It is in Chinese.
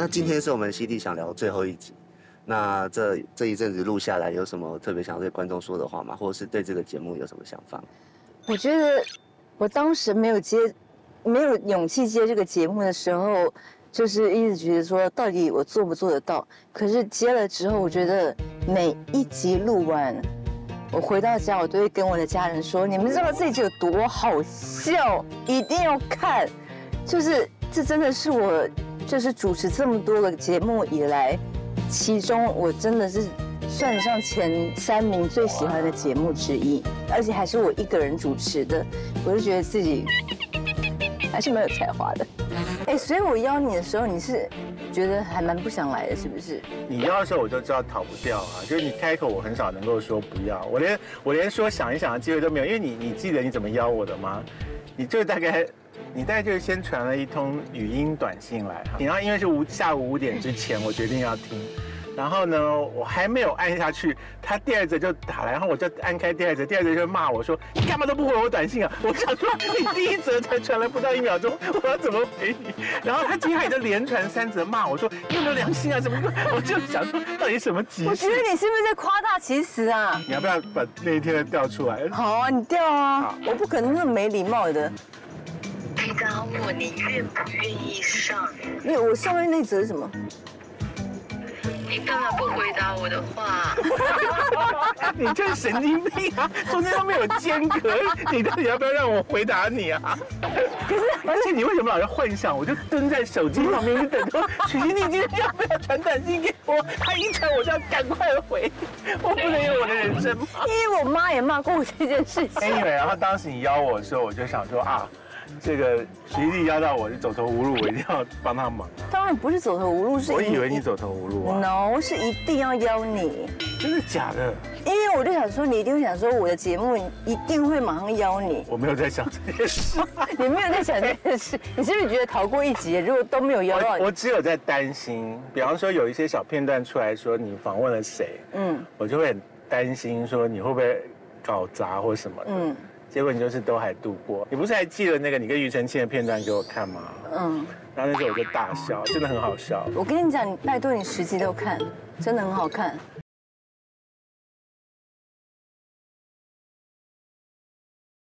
那今天是我们 CD 想聊最后一集，那这这一阵子录下来，有什么特别想对观众说的话吗？或者是对这个节目有什么想法？我觉得我当时没有接，没有勇气接这个节目的时候，就是一直觉得说，到底我做不做得到？可是接了之后，我觉得每一集录完，我回到家，我都会跟我的家人说：“你们知道这集有多好笑，一定要看。”就是这真的是我，就是主持这么多个节目以来，其中我真的是算得上前三名最喜欢的节目之一，而且还是我一个人主持的，我就觉得自己还是蛮有才华的。哎，所以我邀你的时候，你是觉得还蛮不想来的，是不是？你邀的时候我就知道逃不掉啊，就是你开口我很少能够说不要，我连我连说想一想的机会都没有，因为你你记得你怎么邀我的吗？你就大概你大概就是先传了一通语音短信来，然后因为是五下午五点之前我决定要听。然后呢，我还没有按下去，他第二则就打来，然后我就按开第二则，第二则就骂我说：“你干嘛都不回我短信啊？”我想说，你第一则才传来不到一秒钟，我要怎么回你？然后他接下来就连传三则骂我说：“你有没有良心啊？怎么？”我就想说，到底什么急我觉得你是不是在夸大其词啊？你要不要把那一天的调出来？好啊，你调啊！我不可能那么没礼貌的。你答我，你愿不愿意上？因为我上面那则是什么？你干嘛不回答我的话？你这是神经病啊！中间都没有间隔，你到底要不要让我回答你啊？可是，而且你为什么老是幻想？我就蹲在手机旁边，就等着许晴，你今天要不要传短信给我？他一传，我就要赶快回，我不能有我的人生吗？因为我妈也骂过我这件事情。因为然后当时你邀我的时候，我就想说啊。这个徐丽邀到我，就走投无路，我一定要帮他忙。当然不是走投无路，是我以为你走投无路啊。No，是一定要邀你。真的假的？因为我就想说，你一定会想说，我的节目一定会马上邀你。我没有在想这件事。你没有在想这件事？你是不是觉得逃过一劫？如果都没有邀到你，我只有在担心。比方说，有一些小片段出来说你访问了谁，嗯，我就会很担心说你会不会搞砸或什么的。嗯。结果你就是都还度过，你不是还寄了那个你跟庾澄庆的片段给我看吗？嗯，然后那时候我就大笑，真的很好笑。我跟你讲，拜托你十集都看，真的很好看。